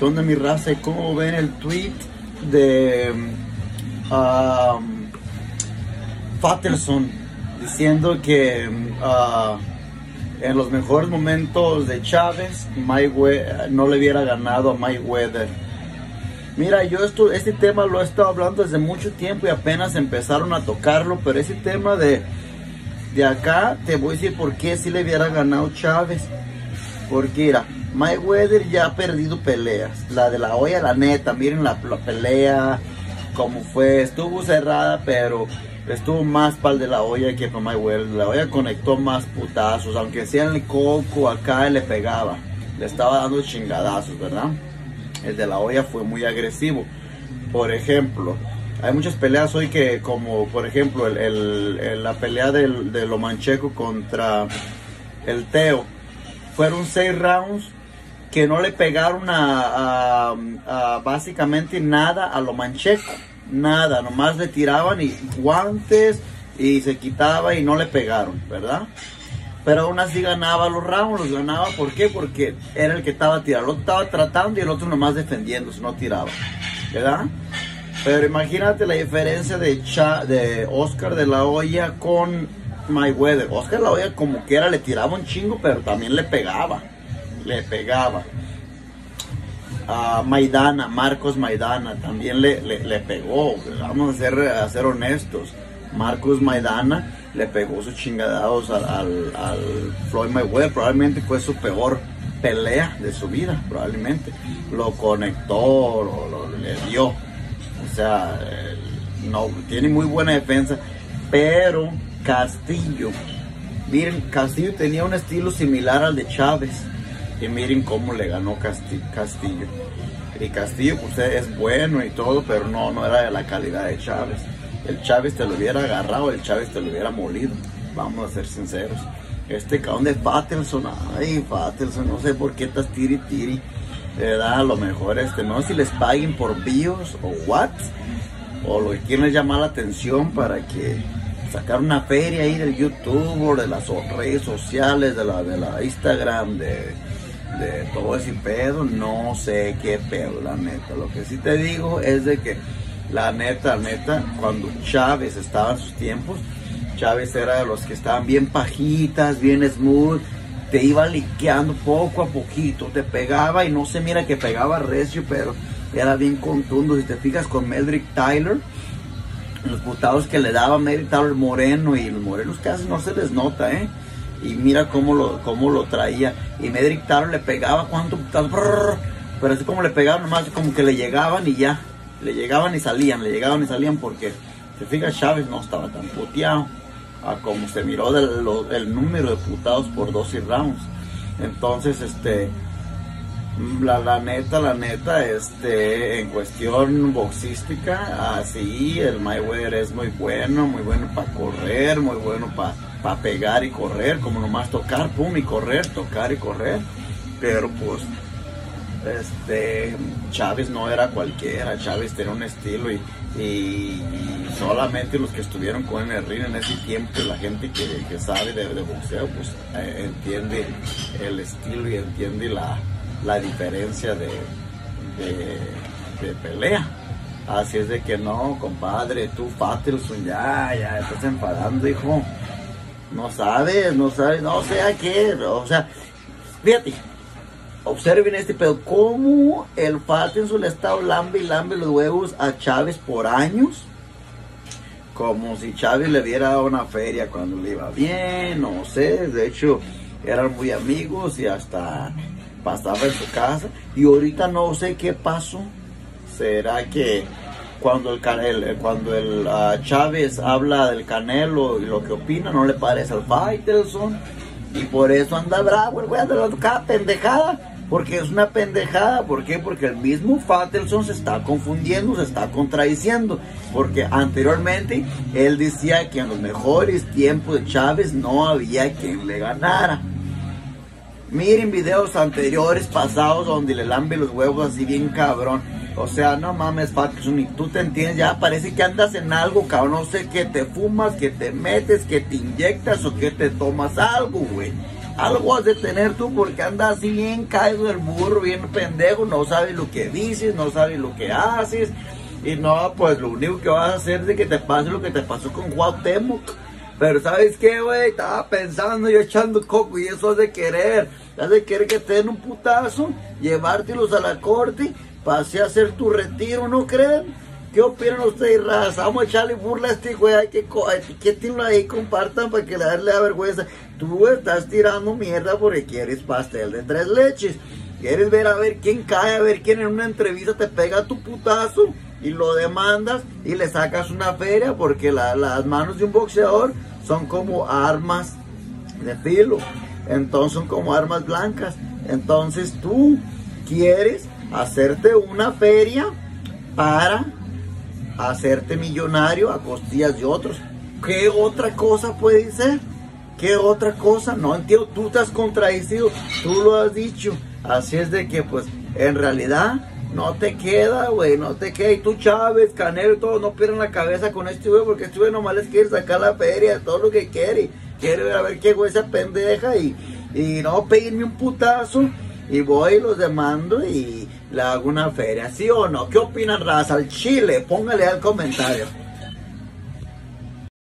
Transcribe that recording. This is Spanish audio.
¿Qué mi raza? ¿Y cómo ven el tweet de um, Fatterson diciendo que uh, en los mejores momentos de Chávez no le hubiera ganado a Mayweather? Mira, yo esto, este tema lo he estado hablando desde mucho tiempo y apenas empezaron a tocarlo, pero ese tema de, de acá, te voy a decir por qué si le hubiera ganado Chávez. Porque mira, Mayweather ya ha perdido peleas. La de la olla, la neta, miren la, pelea, como fue, estuvo cerrada, pero estuvo más para de la olla que para Mayweather. La olla conectó más putazos, aunque sea el coco, acá le pegaba. Le estaba dando chingadazos, ¿verdad? El de la olla fue muy agresivo. Por ejemplo, hay muchas peleas hoy que, como por ejemplo, el- la pelea del, de Lomancheco contra el Teo. Fueron seis rounds que no le pegaron a, básicamente nada a Lomancheco. Nada, nomás le tiraban y guantes y se quitaba y no le pegaron, ¿verdad? Pero aún así ganaba los rounds, los ganaba, ¿por qué? Porque era el que estaba tirando, estaba tratando y el otro nomás defendiéndose, no tiraba, ¿verdad? Pero imagínate la diferencia de Oscar de la Hoya con Mayweather. Oscar de la Hoya como que era, le tiraba un chingo, pero también le pegaba, le pegaba. A Maidana, Marcos Maidana, también le, le, pegó, vamos a ser, a ser honestos. Marcos Maidana le pegó sus chingadados al, al, al Floyd Mayweather, probablemente fue su peor pelea de su vida, probablemente. Lo conectó, lo, lo- le dio. O sea, eh, no, tiene muy buena defensa, pero Castillo, miren, Castillo tenía un estilo similar al de Chávez. Y miren cómo le ganó Casti- Castillo. Y Castillo, pues es bueno y todo, pero no, no era de la calidad de Chávez. El Chávez te lo hubiera agarrado, el Chávez te lo hubiera molido. Vamos a ser sinceros. Este cabrón de Faitelson, ay, Faitelson, no sé por qué estás tiri tiri. Verdad, a lo mejor este, no sé si les paguen por bios o what. O lo que quieren es llamar la atención para que sacar una feria ahí del YouTube o de las redes sociales, de la, de la Instagram, de, de todo ese pedo, no sé qué pedo, la neta. Lo que sí te digo es de que la neta, neta, cuando Chávez estaba en sus tiempos, Chávez era de los que estaban bien pajitas, bien smooth, te iba liqueando poco a poquito, te pegaba y no se mira que pegaba recio, pero era bien contundo. Si te fijas con Medrick Tyler, los putados que le daba Medrick Tyler Moreno y los morenos casi no se les nota, ¿eh? Y mira cómo lo, cómo lo traía. Y Medrick Tyler le pegaba cuánto pero así como le pegaban, nomás como que le llegaban y ya. Le llegaban y salían, le llegaban y salían porque, te fijas, Chávez no estaba tan puteado a como se miró del- lo- el número de putados por 12 rounds. Entonces, este, la, la neta, la neta, este, en cuestión boxística, así, el Mayweather es muy bueno, muy bueno para correr, muy bueno para pegar y correr, como nomás tocar, pum, y correr, tocar y correr. Pero pues, este, Chávez no era cualquiera, Chávez tenía un estilo y, y- solamente los que estuvieron con el ring en ese tiempo, la gente que, que sabe de, de boxeo, pues eh, entiende el estilo y entiende la, la diferencia de, de, pelea. Así es de que no, compadre, tú Faitelson, ya, ya, estás enfadando, hijo. No sabes, no sabes, no sé a qué, o sea, fíjate, observen este pedo, cómo el Faitelson le está lambe y los huevos a Chávez por años, como si Chávez le hubiera dado una feria cuando le iba bien, no sé, de hecho eran muy amigos y hasta pasaba en su casa, y ahorita no sé qué pasó, será que cuando el, Canel- cuando el ah, Chávez habla del Canelo y lo que opina no le parece al Faitelson y por eso anda bravo el güey anda hablando cada pendejada porque es una pendejada. ¿por qué? porque el mismo Faitelson se está confundiendo se está contradiciendo. Porque anteriormente él decía que en los mejores tiempos de Chávez no había quien le ganara Miren videos anteriores, pasados, donde le lambe los huevos así bien cabrón. O sea, no mames, ni tú te entiendes, ya parece que andas en algo, cabrón. No sé qué te fumas, que te metes, que te inyectas o que te tomas algo, güey. algo has de tener tú porque andas así bien caído del burro, bien pendejo, no sabes lo que dices, no sabes lo que haces. Y no, pues lo único que vas a hacer es que te pase lo que te pasó con Cuauhtémoc. Pero ¿sabes qué, güey? Estaba pensando y echando coco y eso es de querer. Has de querer que te den un putazo, llevártelos a la corte, pase a hacer tu retiro, ¿no creen? ¿Qué opinan ustedes, raza? Vamos a echarle burla a este güey, hay que etiquetenlo ahí, compartan para que le darle la vergüenza. Tú estás tirando mierda porque quieres pastel de tres leches. Quieres ver a ver quién cae, a ver quién en una entrevista te pega tu putazo y lo demandas y le sacas una feria porque las manos de un boxeador son como armas de filo. Entonces son como armas blancas. Entonces tú quieres hacerte una feria para hacerte millonario a costillas de otros. ¿Qué otra cosa puede ser? ¿Qué otra cosa? No entiendo, tú te has contradicido, tú lo has dicho. Así es de que, pues, en realidad, no te queda, güey, no te queda. Y tú, Chávez, Canelo y todo, no pierdan la cabeza con este güey, porque este güey nomás les quiere sacar la feria, todo lo que quiere. Quiere ver a ver qué güey esa pendeja y, y no, pedirme un putazo. Y voy los demando y le hago una feria, ¿sí o no? ¿Qué opinan, raza? Al chile, póngale al comentario.